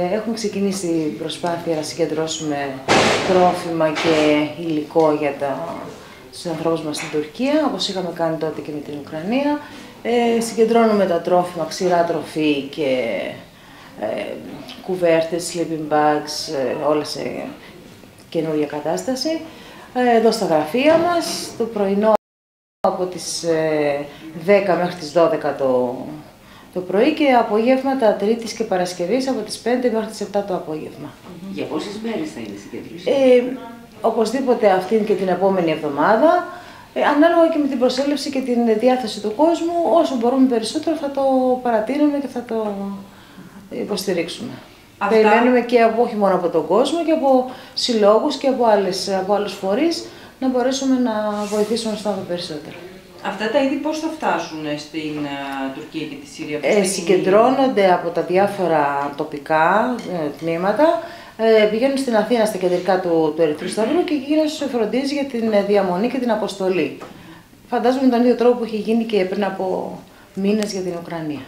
Έχουμε ξεκινήσει την προσπάθεια να συγκεντρώσουμε τρόφιμα και υλικό για τα, τους ανθρώπους μας στην Τουρκία, όπως είχαμε κάνει τότε και με την Ουκρανία. Ε, συγκεντρώνουμε τα τρόφιμα, ξηρά τροφή και ε, κουβέρτες, sleeping bags, ε, όλα σε καινούργια κατάσταση. Ε, εδώ στα γραφεία μας, το πρωινό από τις 10 ε, μέχρι τις 12 το, το πρωί και απογεύματα Τρίτης και Παρασκευής από τις 5 μέχρι τις 7 το απόγευμα. Για πόσες μέρες θα είναι συγκέντρωση; Ε, οπωσδήποτε αυτήν και την επόμενη εβδομάδα, ε, ανάλογα και με την προσέλευση και την διάθεση του κόσμου, όσο μπορούμε περισσότερο θα το παρατείνουμε και θα το υποστηρίξουμε. Αυτά... Περιμένουμε και από, όχι μόνο από τον κόσμο και από συλλόγους και από, άλλες, από άλλους φορείς να μπορέσουμε να βοηθήσουμε στο περισσότερο. Αυτά τα είδη πώς θα φτάσουν στην uh, Τουρκία και τη Συρία, ε, Συγκεντρώνονται από τα διάφορα τοπικά ε, τμήματα, ε, πηγαίνουν στην Αθήνα στα κεντρικά του, του Ερυθρού Σταυρού και εκεί γίνονται φροντίζει για την ε, διαμονή και την αποστολή. Φαντάζομαι τον ίδιο τρόπο που έχει γίνει και πριν από μήνες για την Ουκρανία.